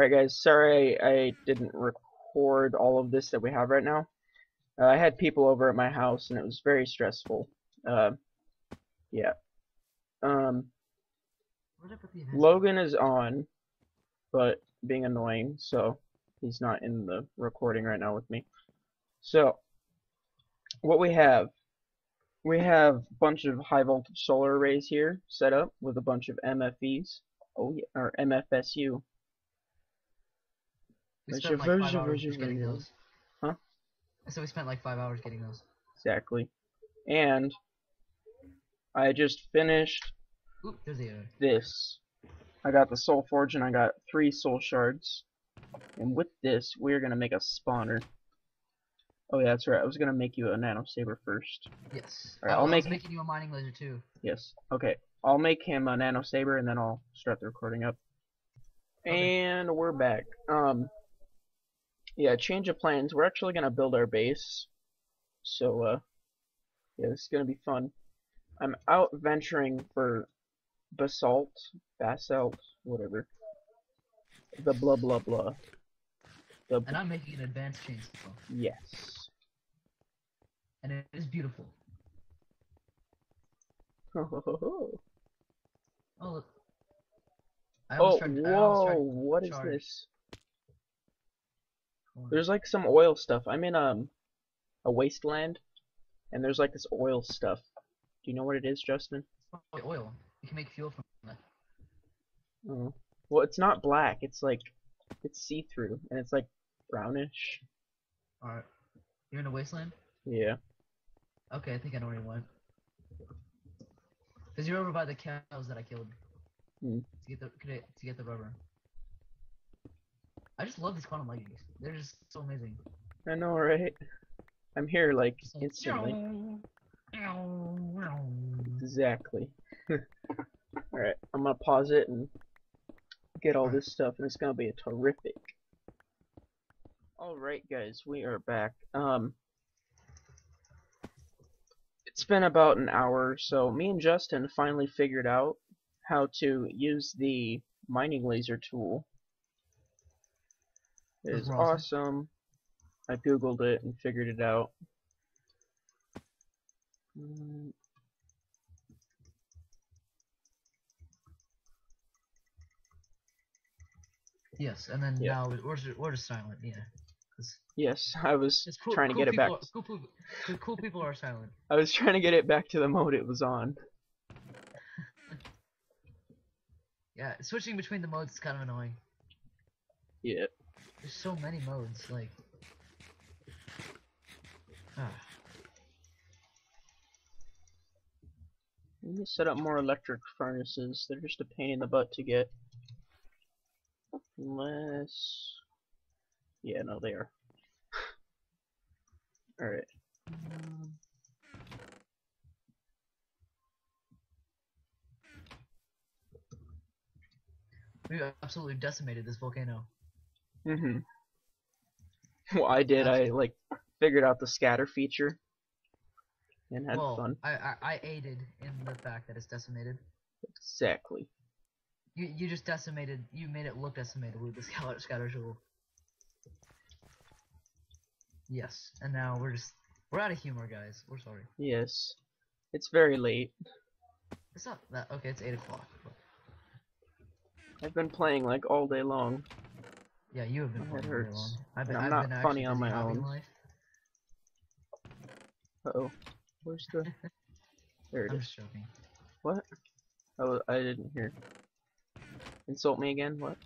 Alright guys, sorry I didn't record all of this that we have right now. Uh, I had people over at my house and it was very stressful. Uh, yeah. Um, Where'd I put the enhancement? Logan is on, but being annoying, so he's not in the recording right now with me. So, what we have, we have a bunch of high voltage solar arrays here set up with a bunch of MFEs. Oh yeah, or MFSU. We spent your like five version, hours version, getting those. Huh? Said we spent like five hours getting those. Exactly. And I just finished Oop, the this. I got the soul forge and I got three soul shards. And with this, we're gonna make a spawner. Oh yeah, that's right. I was gonna make you a nano saber first. Yes. Alright, Oh, I'll I was make- making you a mining laser too. Yes. Okay. I'll make him a nano saber and then I'll start the recording up. Okay. And we're back. Um. Yeah, change of plans. We're actually gonna build our base. So uh, yeah, this is gonna be fun. I'm out venturing for basalt, basalt, whatever. The blah blah blah. The And I'm making an advanced chainsaw. yes. And it is beautiful. oh, Oh look. I tried, whoa! What is this? There's like some oil stuff. I'm in um a wasteland, and there's like this oil stuff. Do you know what it is, Justin? Oh, oil. You can make fuel from that. Oh. Well, it's not black. It's like it's see-through, and it's like brownish. Alright. You're in a wasteland? Yeah. Okay, I think I know where you went. Cause you're over by the cows that I killed. Hmm. To get the to get the rubber. I just love these quantum leggings. They're just so amazing. I know, right? I'm here like instantly. Exactly. Alright, I'm gonna pause it and get all this stuff, and it's gonna be a terrific. Alright, guys, we are back. Um, it's been about an hour, so me and Justin finally figured out how to use the mining laser tool. It is awesome. I googled it and figured it out. Mm, Yes, and then Yeah. now we- we're just, we're just silent. yeah. Yes, I was cool, trying to cool get it back. Cool, cool, cool people are silent. I was trying to get it back to the mode it was on. Yeah, switching between the modes is kind of annoying. Yeah. There's so many modes, like. Ah, We need to set up more electric furnaces. They're just a pain in the butt to get. Unless. Yeah, no, they are. Alright. we absolutely decimated this volcano. Mm-hmm. Well, I did. I, like, figured out the scatter feature. And had well, fun. I, I I aided in the fact that it's decimated. Exactly. You you just decimated. You made it look decimated with the scatter scatter tool. Yes, and now we're just we're out of humor, guys. We're sorry. Yes. It's very late. It's not that okay. It's eight o'clock. I've been playing, like, all day long. Yeah, you have been My head very hurts, long. I've been, I'm I've not been funny on my own. life. Uh-oh. Where's the... There it I'm is. just joking. What? Oh, I didn't hear. Insult me again? What?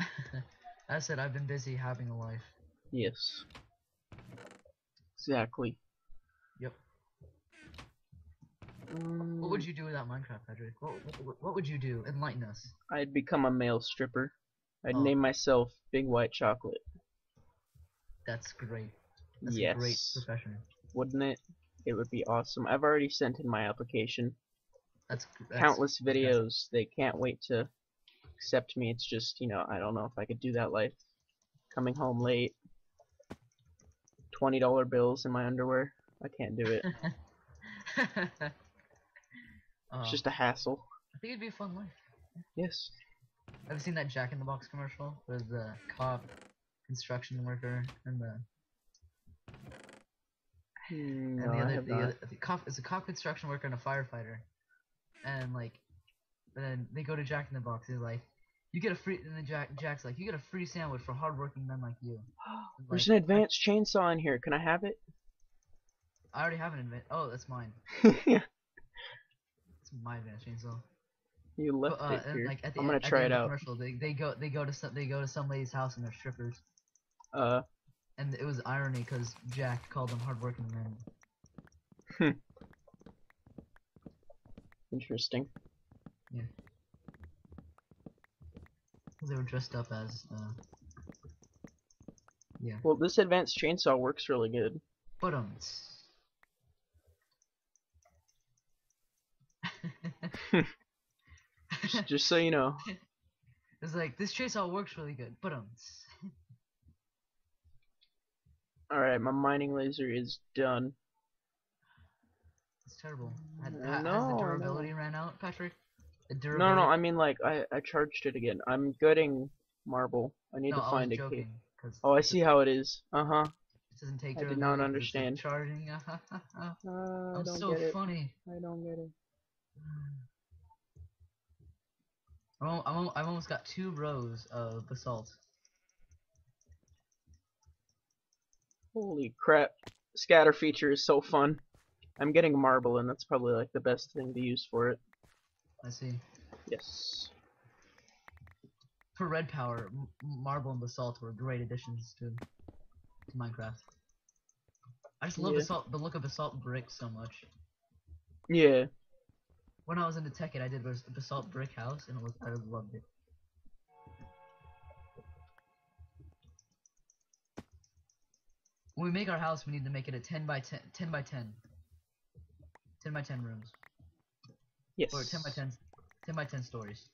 I said I've been busy having a life. Yes. Exactly. Yep. Um, What would you do without Minecraft, Patrick? What, what, what would you do? Enlighten us. I'd become a male stripper. I'd Oh. name myself Big White Chocolate. That's great. That's a great yes. profession. Wouldn't it? It would be awesome. I've already sent in my application. That's, that's Countless videos. They can't wait to accept me. It's just, you know, I don't know if I could do that life. Coming home late. $20 bills in my underwear. I can't do it. It's just a oh. hassle. I think it'd be a fun life. Yes. Have you seen that Jack in the Box commercial with the cop, construction worker, and the Hmm, and No, the other the, other the cop it's a cop construction worker and a firefighter, and like, then they go to Jack in the Box. He's like, you get a free and then Jack Jack's like, you get a free sandwich for hardworking men like you. And, There's an advanced chainsaw in here. Can I have it? I already have an invent. Oh, that's mine. yeah. It's my advanced chainsaw. You left But, uh, it here. like the I'm end- gonna try it out. Commercial, they, they go they go to some they go to some lady's house and they're strippers, Uh, and it was irony because Jack called them hardworking men. interesting. Because they were dressed up as uh. Yeah. Well, this advanced chainsaw works really good. But um. Just, just so you know. It's like this trace all works really good, but um. Alright, my mining laser is done. It's terrible. Had, I ha- has the durability ran out, Patrick? No, no, I mean like I I charged it again. I'm getting marble. I need no, to find a joking. Oh, I see how it is. Uh huh. It doesn't take I did not understand. Charging. Uh, I I'm don't so funny. I don't get it. I'm, al- I'm, al- I've almost got two rows of basalt. Holy crap! Scatter feature is so fun. I'm getting marble, and that's probably like the best thing to use for it. I see. Yes. For red power, marble and basalt were great additions to, to Minecraft. I just love Yeah. basalt, the look of basalt bricks so much. Yeah. When I was into Tekkit, I did a basalt brick house, and it was I loved it. When we make our house, we need to make it a 10 by 10, 10 by 10. 10 by 10 rooms. Yes. Or 10 by 10, 10 by 10 stories.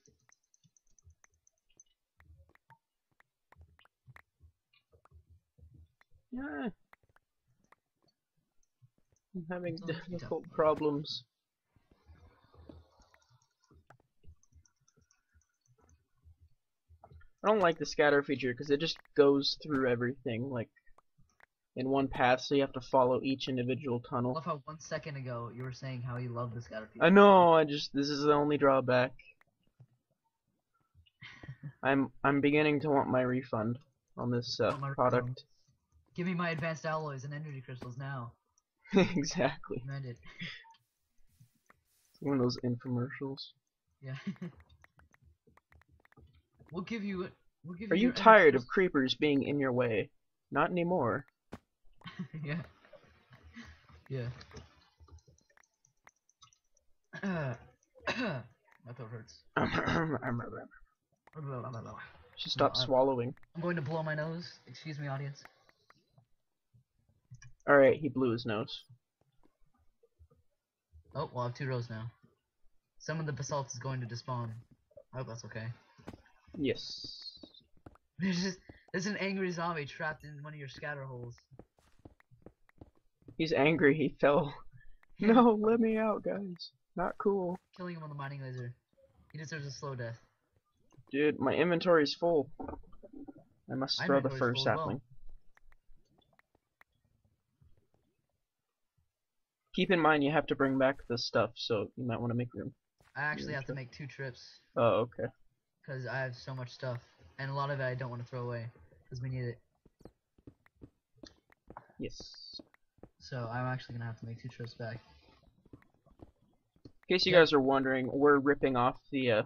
Yeah. I'm having It's all up. difficult problems. I don't like the scatter feature because it just goes through everything like in one path, so you have to follow each individual tunnel. I love how one second ago you were saying how you love the scatter feature. I know. I just this is the only drawback. I'm I'm beginning to want my refund on this uh, refund. product. Give me my advanced alloys and energy crystals now. exactly. One of those infomercials. Yeah. we'll give you. We'll give Are you. you tired of creepers being in your way? Not anymore. yeah. Yeah. My throat hurts. Should stop I- swallowing. I'm going to blow my nose. Excuse me, audience. Alright, he blew his nose. Oh, we'll have two rows now. Some of the basalt is going to despawn. I hope that's okay. Yes. There's just there's an angry zombie trapped in one of your scatter holes. He's angry he fell. No, let me out, guys. Not cool. Killing him with the mining laser. He deserves a slow death. Dude, my inventory is full. I must My throw the first as well. sapling. Keep in mind you have to bring back the stuff, so you might want to make room. I actually have to make two trips Oh, okay. Because I have so much stuff, and a lot of it I don't want to throw away because we need it. Yes. So I'm actually gonna have to make two trips back. In case you guys are wondering, we're ripping off the uh,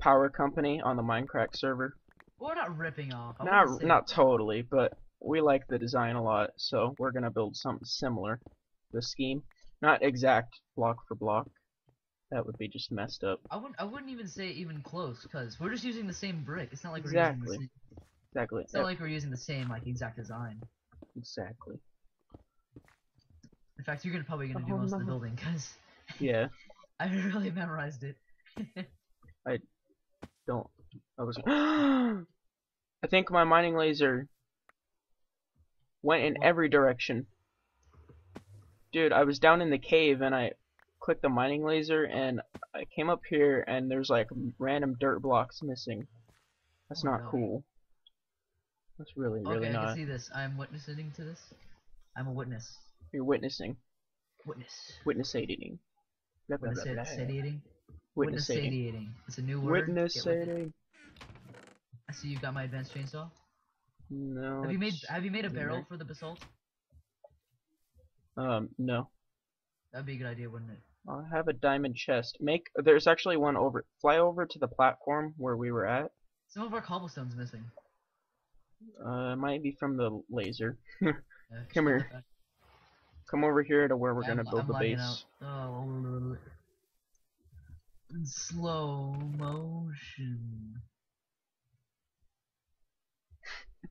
power company on the Minecraft server. We're not ripping off. I Not not totally, but we like the design a lot, so we're gonna build something similar. The scheme, not exact block for block. That would be just messed up. I wouldn't. I wouldn't even say even close because we're just using the same brick. It's not like we're Exactly. using the same. Exactly. It's not like we're using the same like exact design. Exactly. In fact, you're gonna probably gonna do Oh, most of the building because Yeah. I really memorized it. I don't. I was. I think my mining laser went in every direction. Dude, I was down in the cave and I clicked the mining laser and I came up here and there's like random dirt blocks missing. That's Oh, not no. cool. That's really, really okay, I not. can see this. I'm witnessing to this. I'm a witness. You're witnessing. Witness. Witness aiding. Blah, blah, Witness blah, blah. satiating. Witness aiding. satiating. It's a new word. Witness aiding. I see you got my advanced chainsaw. No. Have you made Have you made a barrel for the basalt? Um, no. That'd be a good idea, wouldn't it? I have a diamond chest. Make there's actually one over. Fly over to the platform where we were at. Some of our cobblestone's missing. Uh, it might be from the laser. Yeah, Come here. Come over here to where we're I'm- gonna build I'm the base. Oh, in slow motion.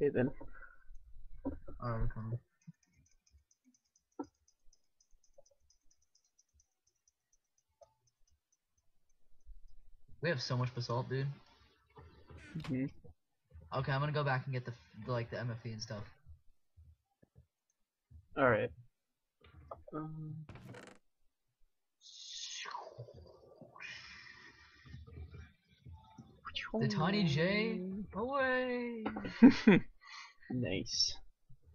Okay then. We have so much basalt, dude. hmm Okay, I'm gonna go back and get the, the like the MFE and stuff. All right. Um, The tiny J away. nice.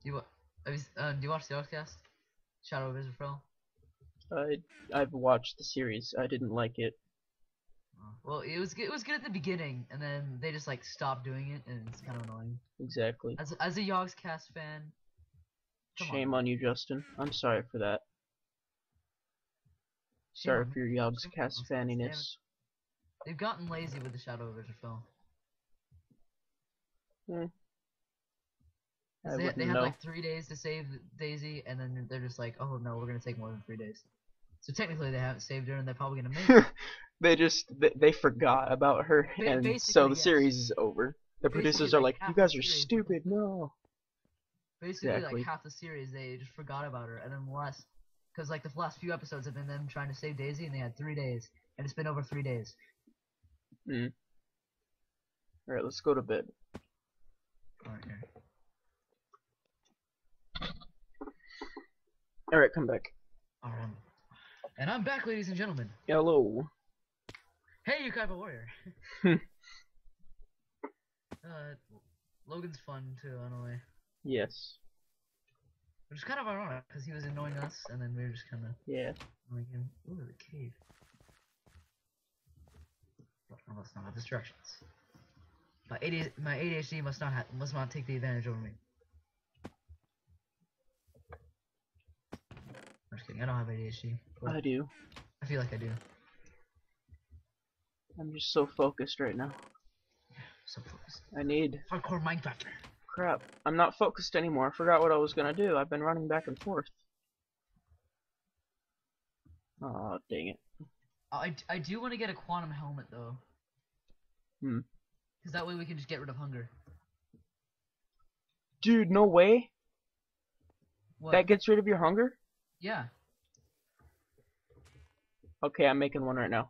Do you wa- have you, s- uh, do you watch the Yogscast? Shadow of Israphel. I I've watched the series. I didn't like it. Well, it was good, it was good at the beginning, and then they just like stopped doing it, and it's kind of annoying. Exactly. As as a Yogscast fan, Shame on. you, Justin. I'm sorry for that. shame Sorry on for your Shame on Yogscast us, damn it. fanniness. They've gotten lazy with the Shadow of Israphel. Hmm. They, they have know. like three days to save Daisy, and then they're just like, oh no, we're gonna take more than three days. So technically, they haven't saved her, and they're probably gonna make. it. they just they, they forgot about her, Ba- and so the yes. series is over. The Basically, producers are like, like, "You guys are stupid." No. Basically, Exactly. like half the series, they just forgot about her, and then less, because like the last few episodes have been them trying to save Daisy, and they had three days, and it's been over three days. Hmm. All right, let's go to bed. Alright, here. All right, come back. Alright. And I'm back, ladies and gentlemen. Hello. Hey, you Kaiba Warrior. Uh, Logan's fun too, in a way. Yes. Which is kind of ironic, because he was annoying us, and then we were just kind of Yeah. annoying him. Ooh, the cave. But I must not have distractions. My ADHD, my ADHD must not ha must not take the advantage over me. I'm just kidding. I don't have ADHD. I do. I feel like I do. I'm just so focused right now. So focused. I need Hardcore Minecrafter. crap. I'm not focused anymore. I forgot what I was gonna do. I've been running back and forth. Oh, dang it. I, I do want to get a quantum helmet though. Hmm. Because that way we can just get rid of hunger. Dude, no way. What? That gets rid of your hunger? Yeah. Okay, I'm making one right now.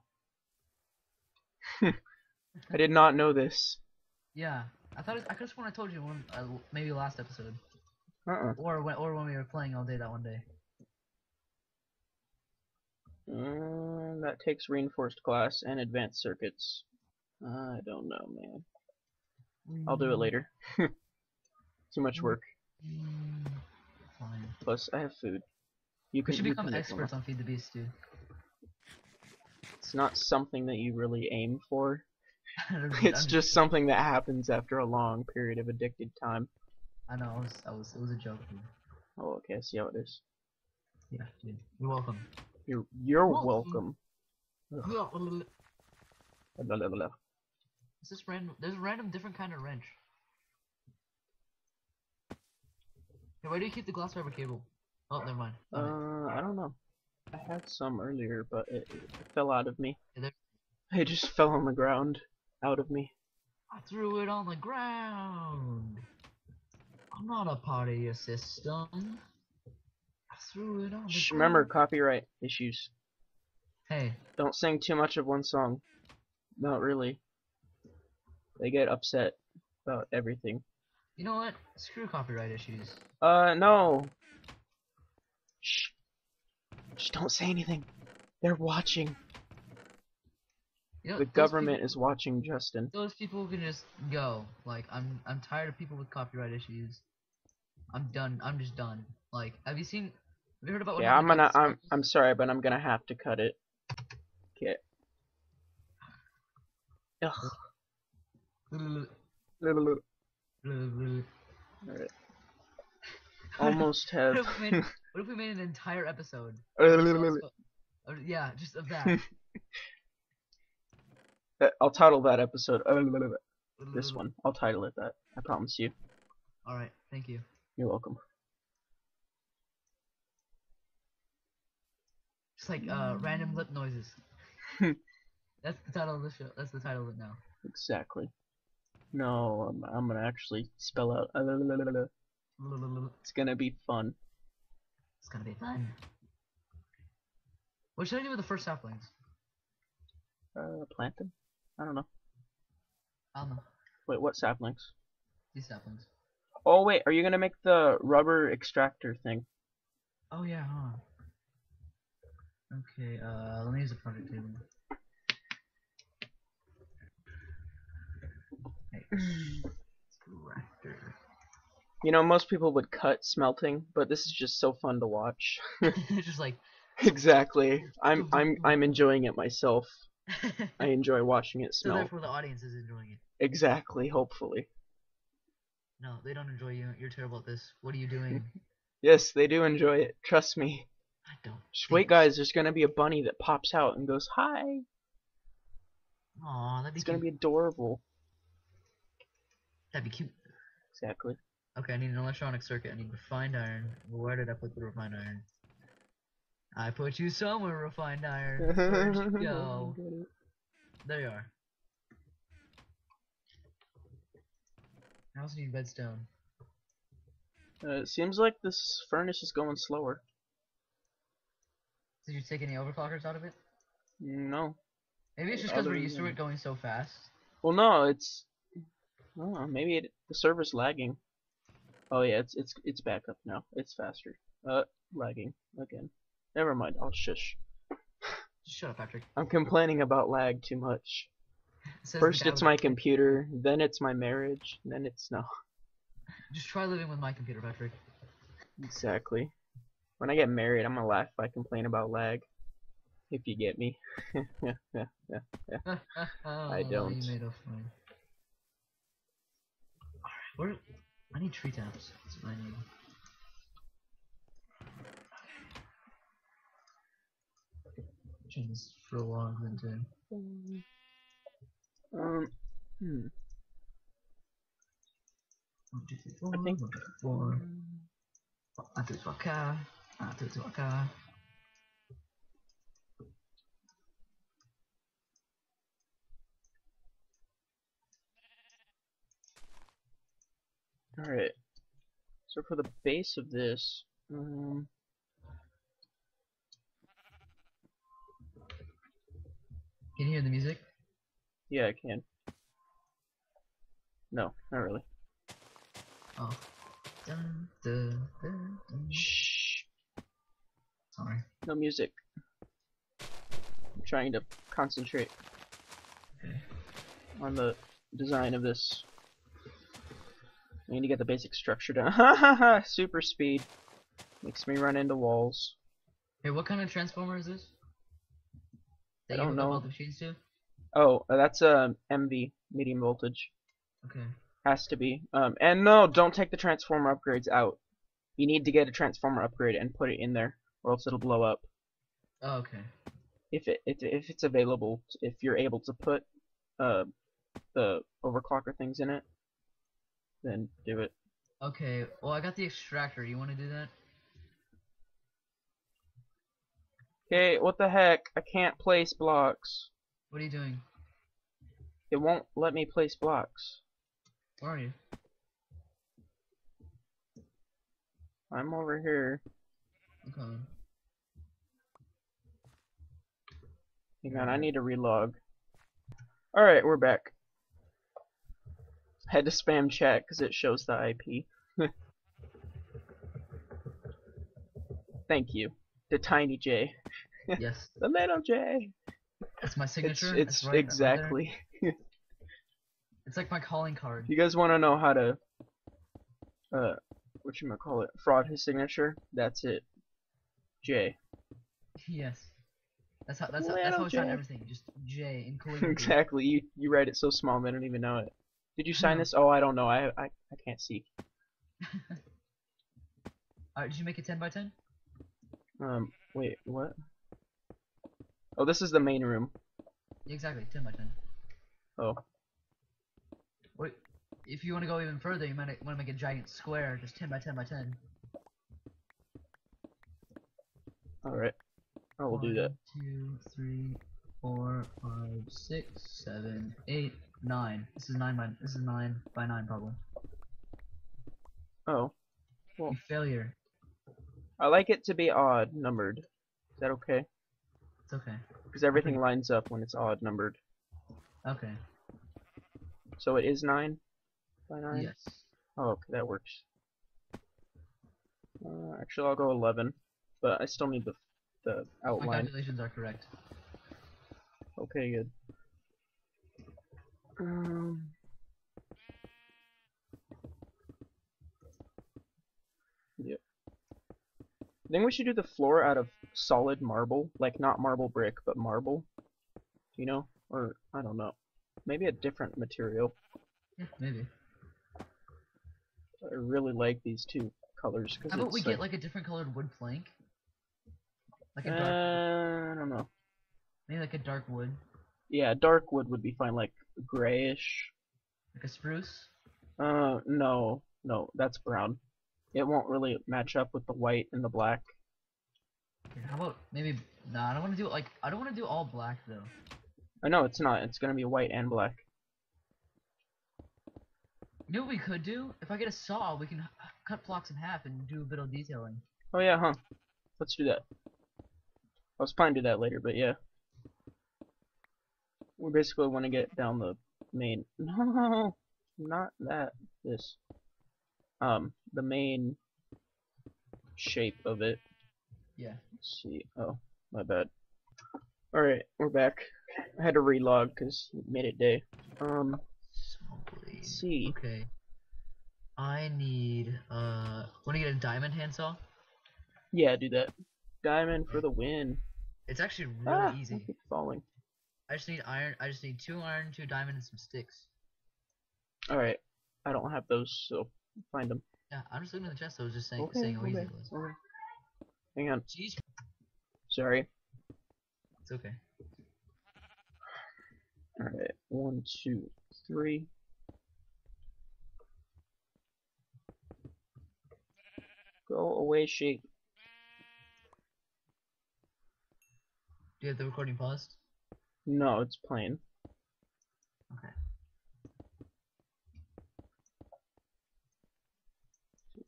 I did not know this. Yeah. I thought it, I could have sworn I told you one uh, maybe last episode Uh-uh. or when or when we were playing all day that one day. Mm, that takes reinforced glass and advanced circuits. I don't know, man. I'll do it later. Too much work. Mm, fine. Plus, I have food. You We should become experts on Feed the Beast, dude. It's not something that you really aim for. It's just something that happens after a long period of addicted time. I know. I was. I was. It was a joke, dude. Oh, okay, I see how it is. Yeah, dude. You're welcome. You're you're Welcome. welcome. Is this random? There's a random different kind of wrench. Hey, why do you keep the glass fiber cable? Oh, never mind. Uh, I don't know. I had some earlier, but it, it fell out of me. It just fell on the ground, out of me. I threw it on the ground. I'm not a part of your system. I threw it on the Shh, ground. remember copyright issues. Hey, Don't sing too much of one song. Not really. They get upset about everything. you know what? Screw copyright issues. Uh, no. Shh. Just don't say anything. They're watching. You know, The government people- is watching Justin. Those people can just go. Like I'm, I'm tired of people with copyright issues. I'm done. I'm just done. Like, have you seen? Have you heard about what Yeah, I'm gonna. I'm. Sparkles? I'm sorry, but I'm gonna have to cut it. Okay. Ugh. Alright. Almost have. if made, what if we made an entire episode? Uh, yeah, just of that. Uh, I'll title that episode. This one. I'll title it that. I promise you. All right. Thank you. You're welcome. Just like uh, random lip noises. That's the title of the show. That's the title of it now. Exactly. No, I'm, I'm gonna actually spell out. It's gonna be fun. It's gonna be fun. What should I do with the first saplings? Uh, plant them? I don't know. I don't know. Wait, what saplings? These saplings. Oh wait, are you gonna make the rubber extractor thing? Oh yeah, huh. Okay, uh, let me use the project table. Extractor. You know, most people would cut smelting, but this is just so fun to watch. just like. exactly. I'm I'm I'm enjoying it myself. I enjoy watching it smelt. so therefore the audience is enjoying it. Exactly, hopefully. No, they don't enjoy you. You're terrible at this. What are you doing? Yes, they do enjoy it. Trust me. I don't. Just wait, guys. There's gonna be a bunny that pops out and goes, "Hi." Aw, that'd be It's cute. gonna be adorable. That'd be cute. Exactly. Okay, I need an electronic circuit. I need refined iron. Where did I put the refined iron? I put you somewhere, refined iron. Where'd you go? There you are. I also need redstone. Uh, it seems like this furnace is going slower. Did you take any overclockers out of it? No. Maybe it's just because we're used to it going so fast. Well, no. It's. I don't know. Maybe it, the server's lagging. Oh yeah, it's it's it's back up now. It's faster. Uh, lagging again. Never mind. I'll shush. Just shut up, Patrick. I'm complaining about lag too much. First it's my computer, then it's my marriage, then it's no. Just try living with my computer, Patrick. Exactly. When I get married, I'm gonna laugh if I complain about lag. If you get me. I don't. You made for. Alright, where? I need tree taps. That's what I need. Change this for logs into. um. Hmm. One, two, three, four. I think- One, two, three, four. One, two, three, four. One, two, three, four. Alright. So for the base of this, um, Can you hear the music? yeah, I can. No, not really. Oh. Dun, dun, dun. Shh. Sorry. No music. I'm trying to concentrate Okay. on the design of this. I need to get the basic structure down. Ha ha ha! Super speed. Makes me run into walls. Hey, what kind of transformer is this? That I don't know. the machines to? Oh, uh, that's a MV, medium voltage. Okay. Has to be. Um, and no, don't take the transformer upgrades out. You need to get a transformer upgrade and put it in there, or else it'll blow up. Oh, okay. If it if, if it's available, if you're able to put uh the overclocker things in it, then do it. Okay, well, I got the extractor. You want to do that? Okay, what the heck? I can't place blocks. What are you doing? It won't let me place blocks. Where are you? I'm over here. I'm coming. Hang on, I need to relog. Alright, we're back. Had to spam chat because it shows the IP. Thank you. The tiny J. yes, The little J. that's my signature. it's right- right exactly. It's like my calling card. you guys want to know how to, uh, what you might call it, fraud his signature? That's it. J. Yes. That's how. That's how. That's how it's on everything. Just J in exactly. You you write it so small they don't even know it. Did you sign this? Oh, I don't know. I I, I can't see. Alright, did you make it ten by ten? Um, wait, what? Oh, this is the main room. Exactly, ten by ten. Oh, Wait, if you want to go even further, you might want to make a giant square, just ten by ten by ten. all right. I will do that. One, Two, three, four, five, six, seven, eight, nine. This is nine by. This is nine by nine probably. Oh, Cool. You failure. I like it to be odd numbered. Is that okay? It's okay. Because everything lines up when it's odd numbered. Okay. So it is nine by nine. Yes. Oh, okay, that works. Uh, actually, I'll go eleven, but I still need the the My outline. calculations are correct. Okay, good. Um, yep. I think we should do the floor out of solid marble, like not marble brick, but marble. You know, or I don't know, maybe a different material. Yeah, maybe. I really like these two colors How about we it's get like a different colored wood plank? Like a uh, dark, I don't know. maybe like a dark wood, Yeah, dark wood would be fine, like grayish. like a spruce. Uh, no, no, that's brown. It won't really match up with the white and the black. How about maybe? Nah, I don't want to do it like I don't want to do all black though. I know it's not. It's gonna be white and black. You know what we could do? If I get a saw, we can cut blocks in half and do a bit of detailing. Oh yeah, huh? Let's do that. I was planning to do that later, but yeah. We basically want to get down the main. No, not that. This. Um, the main shape of it. Yeah. Let's see. Oh, my bad. Alright, we're back. I had to relog because it made it day. Um, let's see. Okay. I need uh want to get a diamond handsaw? Yeah, do that. Diamond for the win. It's actually really ah, easy. falling. I just need iron I just need two iron, two diamond, and some sticks. Alright, I don't have those, so find them. Yeah, I'm just looking at the chest, I was just saying Okay, saying how easy okay, it was. okay. Hang on. Jeez. Sorry. It's okay. Alright, one, two, three. Go away, sheep. Do you have the recording paused? No, it's plain. Okay.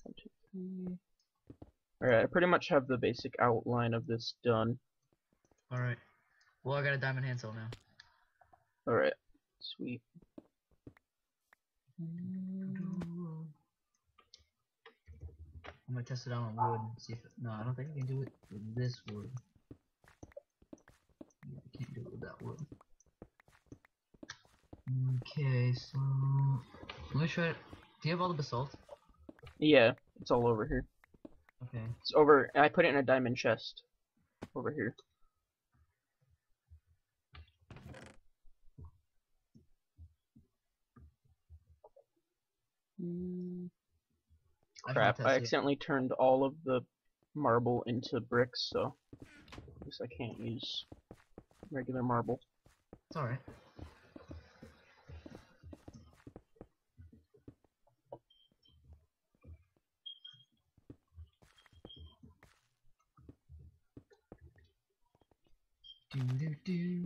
One, two, three. Alright, I pretty much have the basic outline of this done. Alright. Well I got a diamond handsaw now. Alright, sweet. I'm gonna test it out on wood and see if it, no, I don't think I can do it with this wood. Yeah, I can't do it with that wood. Okay, so let me try it. Do you have all the basalt? Yeah, it's all over here. Okay. It's over. I put it in a diamond chest. Over here. Mm, I crap! I it. accidentally turned all of the marble into bricks, so I guess I can't use regular marble. It's alright. Do do do.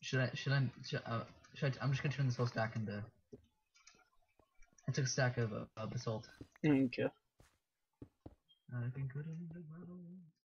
Should I? Should I? Should, uh, should I? I'm just gonna turn this whole stack into. I took a stack of uh, basalt. Okay. I can go to the world.